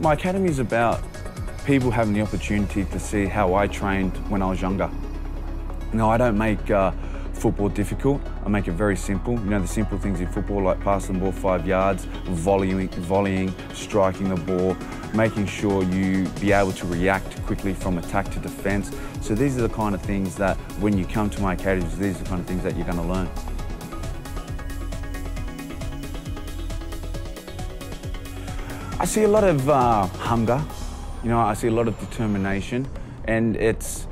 my academy is about people having the opportunity to see how I trained when I was younger. No, I don't make uh, football difficult. I make it very simple. You know, the simple things in football like passing the ball five yards, volleying, volleying, striking the ball, making sure you be able to react quickly from attack to defence. So these are the kind of things that when you come to my academies, these are the kind of things that you're going to learn. I see a lot of uh, hunger, you know, I see a lot of determination, and it's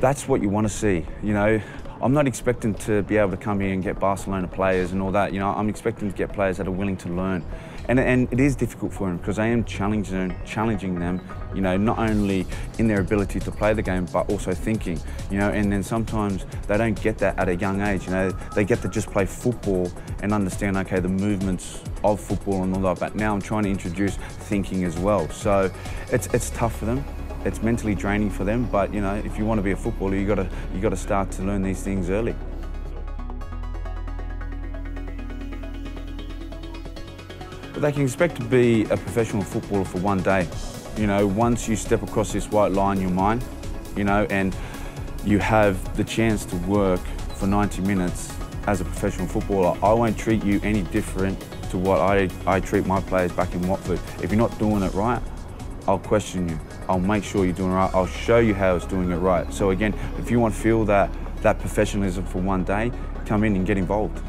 that's what you want to see. You know, I'm not expecting to be able to come here and get Barcelona players and all that. You know, I'm expecting to get players that are willing to learn, and and it is difficult for them because I am challenging challenging them. You know, not only in their ability to play the game, but also thinking. You know, and then sometimes they don't get that at a young age. You know, they get to just play football and understand okay the movements of football and all that. But now I'm trying to introduce thinking as well. So it's it's tough for them it's mentally draining for them. But you know, if you want to be a footballer, you got to you got to start to learn these things early. But they can expect to be a professional footballer for one day. You know, once you step across this white line, you're mine. You know, and you have the chance to work for 90 minutes as a professional footballer. I won't treat you any different to what I, I treat my players back in Watford. If you're not doing it right, I'll question you. I'll make sure you're doing it right. I'll show you how it's doing it right. So again, if you want to feel that, that professionalism for one day, come in and get involved.